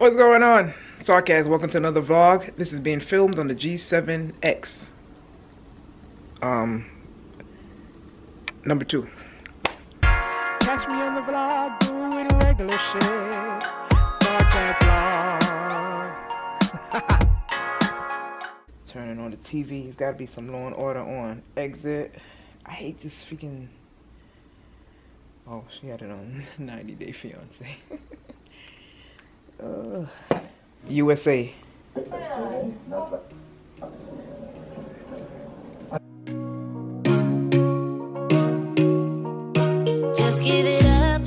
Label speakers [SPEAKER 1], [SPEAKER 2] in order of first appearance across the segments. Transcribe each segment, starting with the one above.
[SPEAKER 1] What's going on? Sarkazz, welcome to another vlog. This is being filmed on the G7X. Um, number two. Catch me on the vlog doing regular shit. Sarkazz vlog. Turning on the TV. It's gotta be some Law and Order on. Exit. I hate this freaking... Oh, she had it on 90 Day Fiance. uh, USA.
[SPEAKER 2] Just give it up.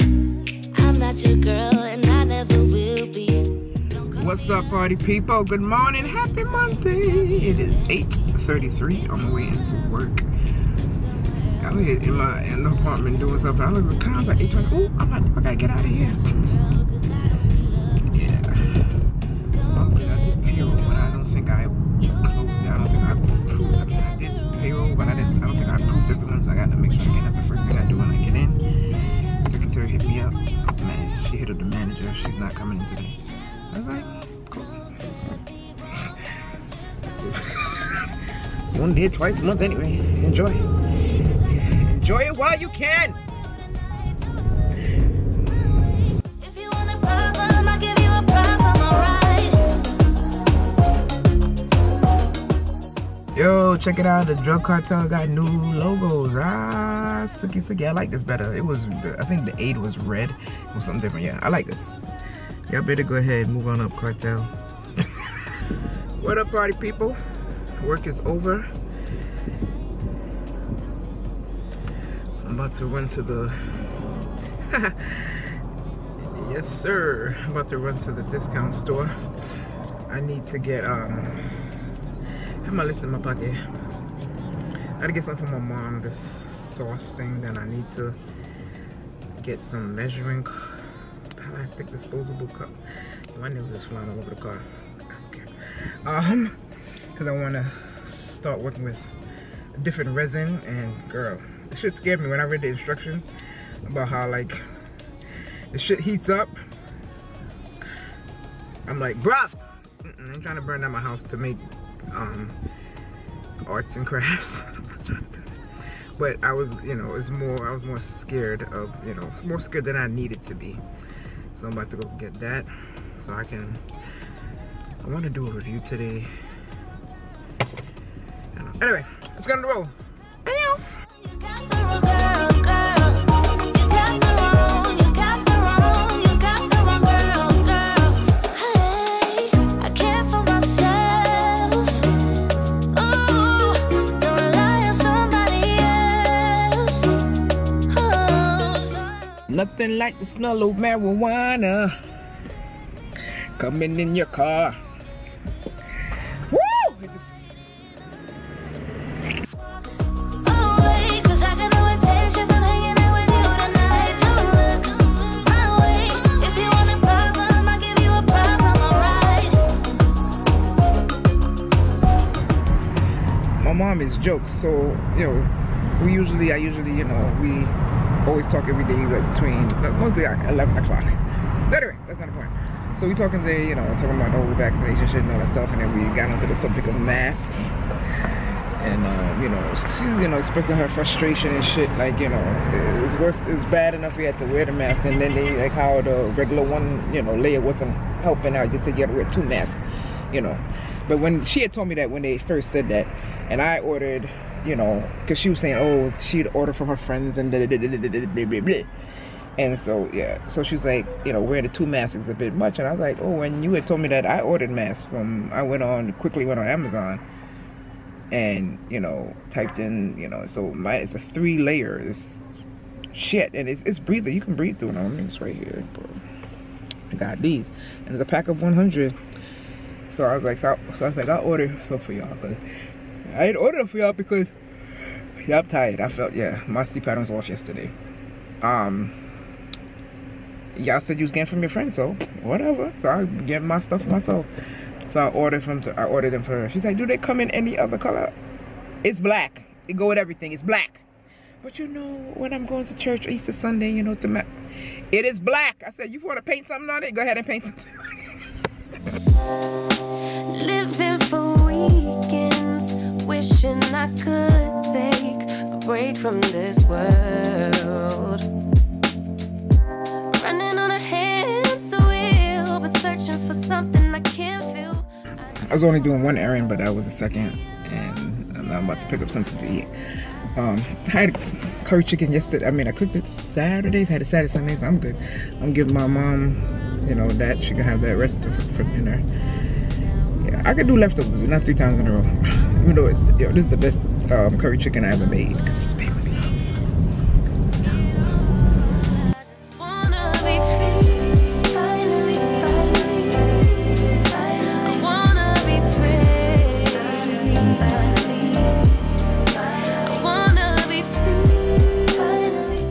[SPEAKER 2] I'm not your girl and I never will be.
[SPEAKER 1] What's up, party people? Good morning. Happy Monday. It is 8.33 on my way into work. I was in my in the apartment doing stuff. I look at the time, I was like 8.20. Oh, I'm like, I gotta get out of here. Not coming in today. I was like, cool. One day, twice a month anyway. Enjoy. Enjoy it while you can.
[SPEAKER 2] If you want a problem, I'll give you a problem, alright?
[SPEAKER 1] Yo, check it out. The drug cartel got new logos. Ah, suki suki. I like this better. It was, I think the eight was red. It was something different. Yeah, I like this. Y'all better go ahead and move on up, cartel. what up, party people? Work is over. I'm about to run to the. yes, sir. I'm about to run to the discount store. I need to get um I have my list in my pocket. I gotta get something for my mom, this sauce thing. Then I need to get some measuring plastic disposable cup. My nails is flying all over the car. Um, because I want to start working with a different resin. And girl, this shit scared me when I read the instructions about how like the shit heats up. I'm like, bruh, mm-mm, I'm trying to burn down my house to make um, arts and crafts. but I was, you know, was more, I was more scared of, you know, more scared than I needed to be. So I'm about to go get that so I can, I want to do a review today. Anyway, let's get on the road. Nothing like the smell of marijuana coming in your car.
[SPEAKER 2] My
[SPEAKER 1] mom is jokes, so you know, we usually, I usually, you know, we always talk every day, like between mostly like 11 o'clock. Anyway, that's not the point. So we talking today, you know, talking about the vaccination shit and all that stuff, and then we got onto the subject of masks. And uh, you know, she's you know expressing her frustration and shit. Like you know, it's worse, it's bad enough we had to wear the mask, and then they like how the regular one, you know, layer wasn't helping out. Just said you had to wear two masks, you know. But when she had told me that when they first said that, and I ordered, you know, because she was saying, oh, she'd order from her friends and blah, blah, blah. And so yeah, so she was like, you know, wearing the two masks is a bit much, and I was like, oh, when you had told me that, I ordered masks from, I went on quickly went on Amazon, and you know, typed in, you know, so my it's a three layer, it's shit, and it's it's breather, you can breathe through it. I mean, it's right here, bro. I got these, and it's a pack of 100. So I was like, so I, so I was like, I'll order some for y'all, cause I didn't order them for y'all because yeah, I'm tired. I felt yeah, my sleep pattern was off yesterday. Um, y'all said you was getting from your friend, so whatever. So I get my stuff myself. So I ordered from I ordered them for her. She's like, do they come in any other color? It's black. It go with everything. It's black. But you know, when I'm going to church Easter Sunday, you know, to it is black. I said, you want to paint something on it? Go ahead and paint something.
[SPEAKER 2] wishing I could take a break from this world. Running on a hamster wheel, but searching for something I can't feel.
[SPEAKER 1] I was only doing one errand, but that was the second, and I'm about to pick up something to eat. Um, I had curry chicken yesterday. I mean, I cooked it Saturdays. Had it Saturday, Sundays. I'm good. I'm giving my mom, you know, that she can have that rest for, for dinner. Yeah, I could do leftovers, but not three times in a row. Even though it's, yo, this is the best um, curry chicken I ever made because it's made with love.
[SPEAKER 2] Just wanna be free. Finally, finally, finally. I wanna be free. Finally, finally, I wanna be free. Finally,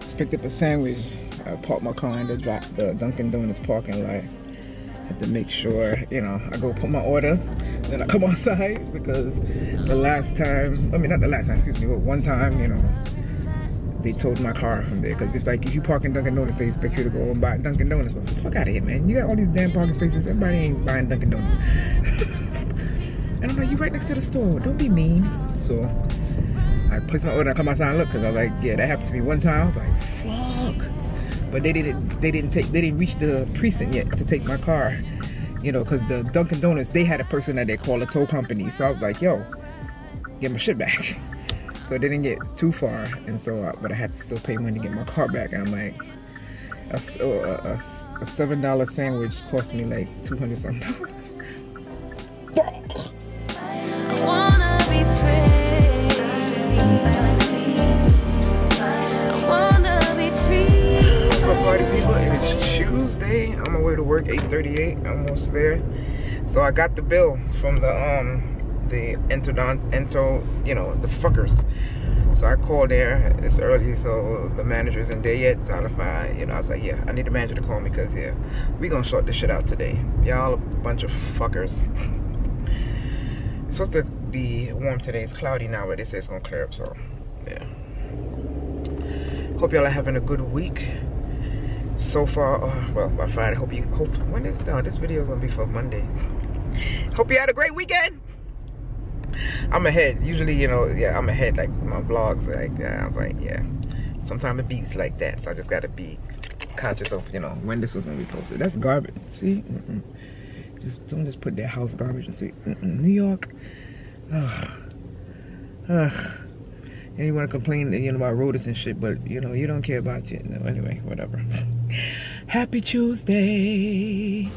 [SPEAKER 1] Just picked up a sandwich. I parked my car in the drop the Dunkin' Donuts parking lot. Had to make sure, you know, I go put my order, then I come outside because the last time, I mean not the last time, excuse me, but one time, you know, they towed my car from there because it's like if you park in Dunkin' Donuts, they expect you to go and buy Dunkin' Donuts. But fuck out of here, man! You got all these damn parking spaces. Everybody ain't buying Dunkin' Donuts. and I'm like, you right next to the store. Don't be mean. So I placed my order. I come outside and look because I was like, yeah, that happened to me one time. I was like, fuck. But they didn't. They didn't take. They didn't reach the precinct yet to take my car. You know, because the Dunkin' Donuts they had a person that they call a tow company. So I was like, yo, get my shit back. So they didn't get too far, and so uh, but I had to still pay money to get my car back. And I'm like, a, a, a seven dollar sandwich cost me like two hundred something dollars. Fuck. 8:38. Almost there. So I got the bill from the um the entodont ento, you know, the fuckers. So I called there. It's early, so the manager isn't there yet. So if I, you know, I was like, yeah, I need the manager to call me because yeah, we gonna sort this shit out today. Y'all a bunch of fuckers. It's supposed to be warm today. It's cloudy now, but they say it's gonna clear up. So yeah. Hope y'all are having a good week so far. Uh, well, by Friday. Hope you hope when is no, this video is gonna be for Monday. Hope you had a great weekend. I'm ahead. Usually, you know, yeah, I'm ahead. Like my vlogs, like yeah, I was like, yeah. Sometimes it beats like that, so I just gotta be conscious of, you know, when this was gonna be posted. That's garbage. See, Mm-mm. just don't just put that house garbage and see Mm-mm. New York. Ugh. Ugh. And you want to complain, you know, about roads and shit, but you know, you don't care about it. No, anyway, whatever. Happy Tuesday.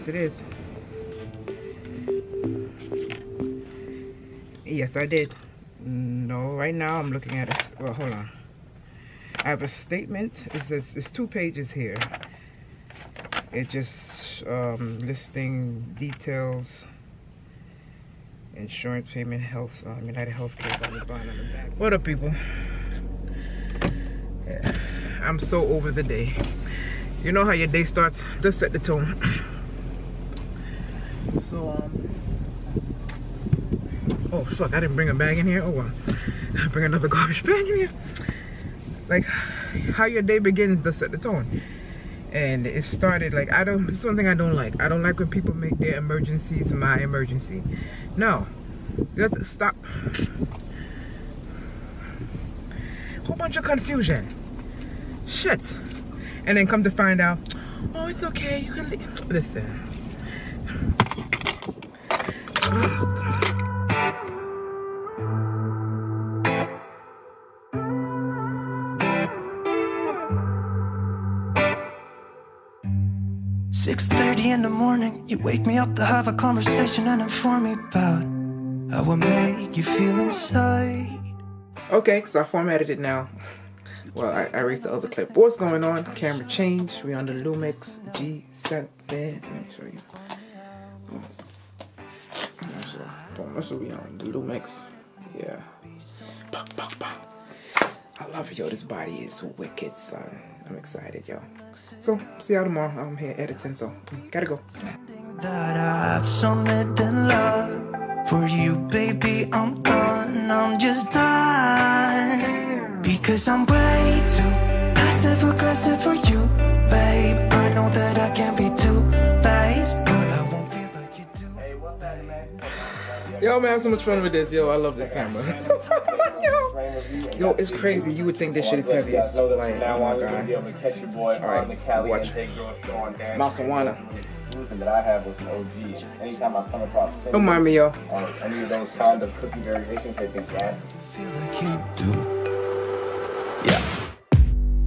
[SPEAKER 1] Yes, it is. Yes, I did. No, right now I'm looking at it. Well, hold on. I have a statement. It says there's two pages here. It just um, listing details, insurance payment, health, um, United Healthcare on the back. What up, people? Yeah, I'm so over the day. You know how your day starts. Just set the tone. So um. Oh fuck! I didn't bring a bag in here. Oh well. I Bring another garbage bag in here. Like how your day begins to set the tone. And it started like I don't. This is one thing I don't like. I don't like when people make their emergencies my emergency. No, just stop. Whole bunch of confusion. Shit. And then come to find out, oh, it's okay. You can leave. Listen.
[SPEAKER 3] Morning, you wake me up to have a conversation and inform me about how I make you feel inside.
[SPEAKER 1] Okay, so I formatted it now. Well, I, I erased the other clip. What's going on? Camera change. We on the Lumix G7. Let me show you. That's what we on. The Lumix. Yeah. I love it, yo. This body is wicked, son. I'm excited, y'all. So, see y'all tomorrow. I'm here editing, so mm, gotta go.
[SPEAKER 3] that I've submitted in love for you, baby. I'm done. I'm just done because I'm way too passive aggressive for you, babe. I know that I can be too faced, but I won't feel like you do.
[SPEAKER 1] Yo, man, I have so much fun with this. Yo, I love this camera. yo, it's crazy. You would think this shit is heavy. It's
[SPEAKER 4] from now
[SPEAKER 1] oh my god.
[SPEAKER 4] able to catch your boy
[SPEAKER 1] All right,
[SPEAKER 4] on the Cali
[SPEAKER 1] watch. Masawana.
[SPEAKER 4] That I have was an OG. Anytime I come across
[SPEAKER 1] Don't mind me, yo.
[SPEAKER 4] any of those kind of cookie variations, they think
[SPEAKER 3] feel like do. Yeah.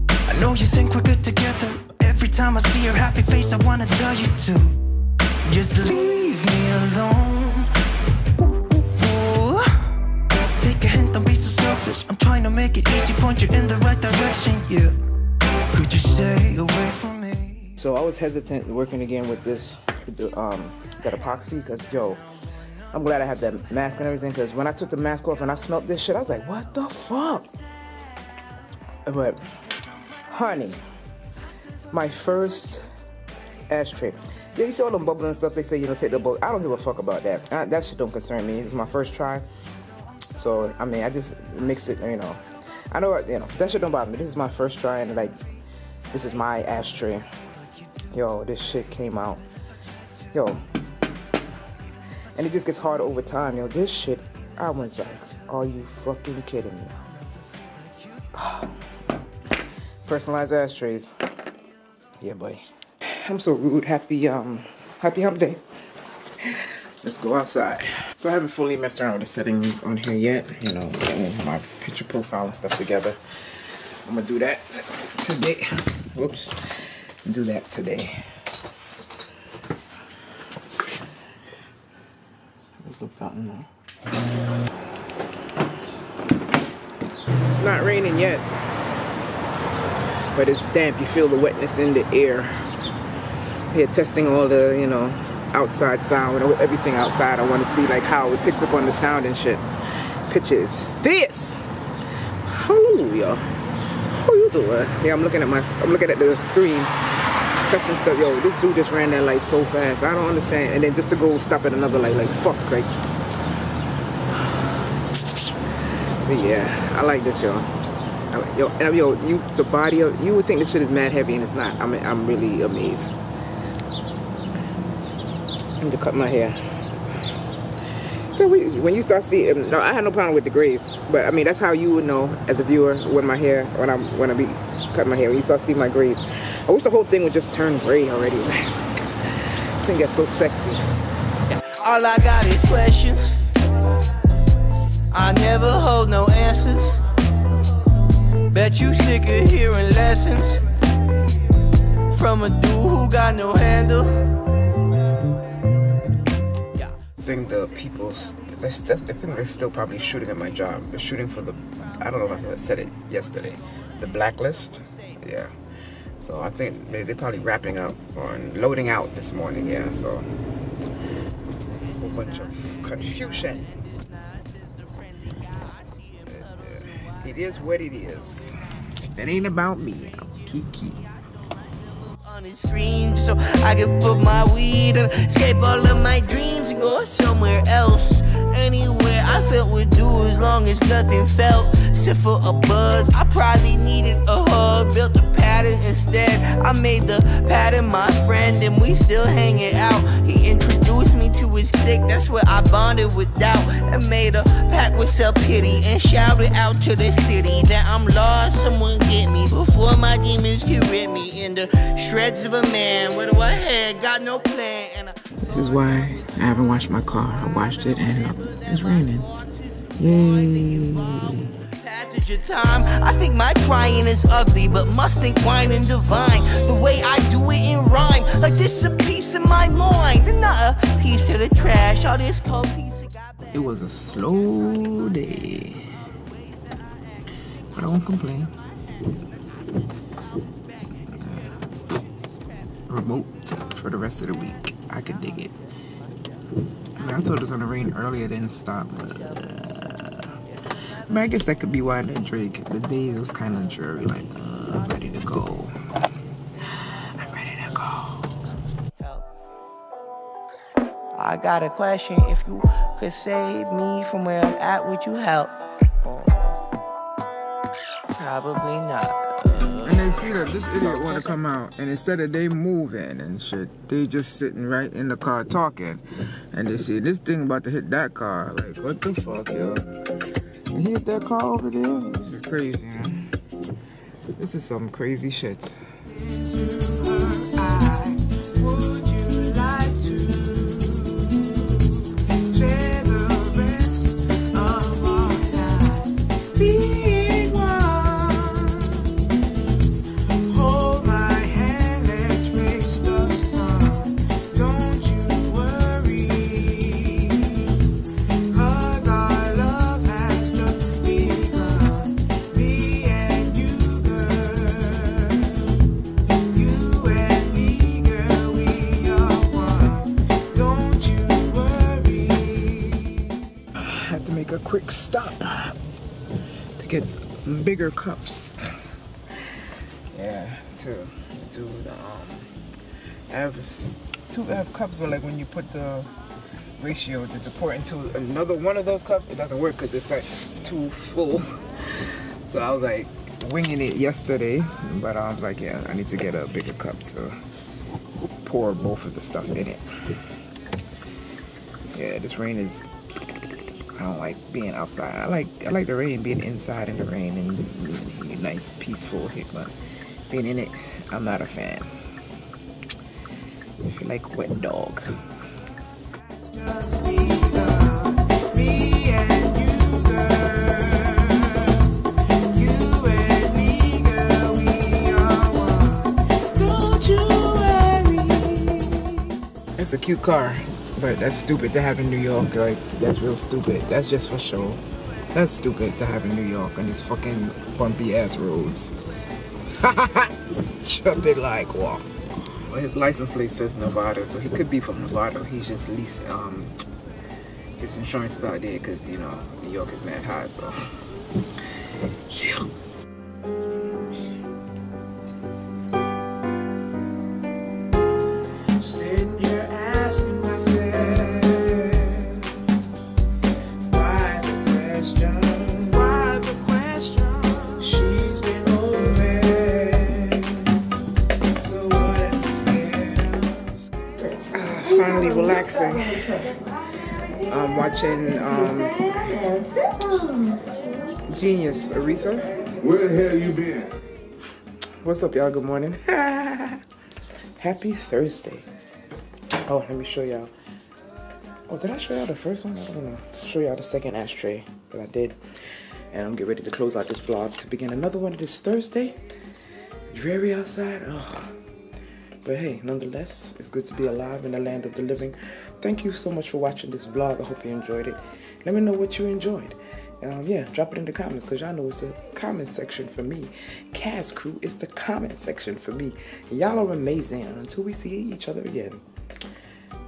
[SPEAKER 3] I know you think we're good together. Every time I see your happy face, I wanna tell you to just leave me alone. I'm trying to make it easy, point you in the right direction. Yeah. Could you stay away from me?
[SPEAKER 1] So I was hesitant working again with this, um, that epoxy, because yo, I'm glad I had that mask and everything. Because when I took the mask off and I smelled this shit, I was like, what the fuck? But, honey, my first ashtray. Yeah, you see all them bubbles and stuff. They say you know take the bubble. I don't give a fuck about that. I, that shit don't concern me. It's my first try. So I mean, I just mix it. You know, I know you know that shit don't bother me. This is my first try, and like, this is my ashtray. Yo, this shit came out. Yo, and it just gets harder over time. Yo, this shit. I was like, are you fucking kidding me? Personalized ashtrays. Yeah, boy. I'm so rude. Happy um, happy hump day. Let's go outside. So I haven't fully messed around with the settings on here yet. You know, getting my picture profile and stuff together. I'm gonna do that today. Whoops. Do that today. Where's the button? It's not raining yet, but it's damp. You feel the wetness in the air. Here testing all the, you know, outside sound, everything outside. I want to see like how it picks up on the sound and shit. Picture is fierce. Hallelujah. How you doing? Yeah, I'm looking at my, I'm looking at the screen, pressing stuff. Yo, this dude just ran that light so fast. I don't understand. And then just to go stop at another light, like fuck, like. But yeah, I like this, y'all. Yo, and yo, you, the body of, you would think this shit is mad heavy and it's not. I'm, I'm really amazed. I need to cut my hair. We- When you start seeing, no, I had no problem with the grays, but I mean that's how you would know as a viewer when my hair, when I'm when I be cutting my hair. When you start seeing my grays, I wish the whole thing would just turn gray already. I think that's so sexy.
[SPEAKER 5] All I got is questions. I never hold no answers. Bet you sick of hearing lessons from a dude who got no handle.
[SPEAKER 1] Think the people, they're still, I think they're still probably shooting at my job. They're shooting for the, I don't know if I said it yesterday, the blacklist. Yeah. So I think they, they're probably wrapping up or loading out this morning. Yeah. So a whole bunch of confusion. It is what it is. That ain't about me. I'm Kiki.
[SPEAKER 5] So I can put my weed and escape all of my dreams and go somewhere else. Anywhere I felt would do as long as nothing felt. Sit for a buzz, I probably needed a hug. Built a pattern instead. I made the pattern my friend and we still hanging out. He introduced clique, that's I bonded with doubt. And made a pact with self pity and shouted out to the city that I'm lost. Someone get me before my demons can rip me in the shreds of a man white head. Got no plan. And I
[SPEAKER 1] This is why I haven't washed my car. I washed it and it's raining. Yay.
[SPEAKER 5] Time. I think my crying is ugly, but must think divine. The way I do it in rhyme, like this a piece of my mind, and not a piece of the trash. All this cold piece of God.
[SPEAKER 1] It was a slow day. But I won't complain. remote for the rest of the week. I could dig it. I, mean, I thought it was gonna rain earlier than stop. But, uh, I, mean, I guess that could be why that Drake. The day it was kind of dreary. Like uh, I'm ready to go. I'm ready to go.
[SPEAKER 5] I got a question. If you could save me from where I'm at, would you help? Oh, probably not.
[SPEAKER 1] And they see that this idiot want to come out, and instead of they moving and shit, they just sitting right in the car talking, and they see this thing about to hit that car. Like, what the fuck, yo? He hit that car over there. This is crazy, man. This is some crazy shit. Quick stop to get bigger cups. yeah, to to um, I have two have cups, but like when you put the ratio to, pour into another one of those cups, it doesn't work because it's like it's too full. So I was like winging it yesterday, but I was like, yeah, I need to get a bigger cup to pour both of the stuff in it. Yeah, this rain is I don't like being outside. I like I like the rain, being inside in the rain and nice peaceful but being in it, I'm not a fan. I feel like wet dog. It's a cute car, but that's stupid to have in New York. Like that's real stupid. That's just for show. That's stupid to have in New York on these fucking bumpy ass roads. Stupid like wow. Well, his license plate says Nevada, so he could be from Nevada. He's just least um his insurance is out there because you know New York is mad high. So yeah. Genius Aretha.
[SPEAKER 6] Where the hell you been?
[SPEAKER 1] What's up, y'all? Good morning. Happy Thursday. Oh, let me show y'all. Oh, did I show y'all the first one? I don't know. Show y'all the second ashtray that I did. And I'm getting ready to close out this vlog to begin another one this Thursday. Dreary outside. Oh. But hey, nonetheless, it's good to be alive in the land of the living. Thank you so much for watching this vlog. I hope you enjoyed it. Let me know what you enjoyed. Um, yeah, drop it in the comments because y'all know it's a comment section for me. Cast crew, it's the comment section for me. Y'all are amazing. Until we see each other again,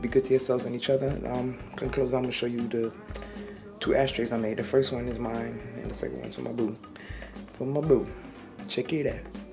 [SPEAKER 1] be good to yourselves and each other. Um, gonna close. I'm gonna show you the two ashtrays I made. The first one is mine, and the second one's for my boo. For my boo. Check it out.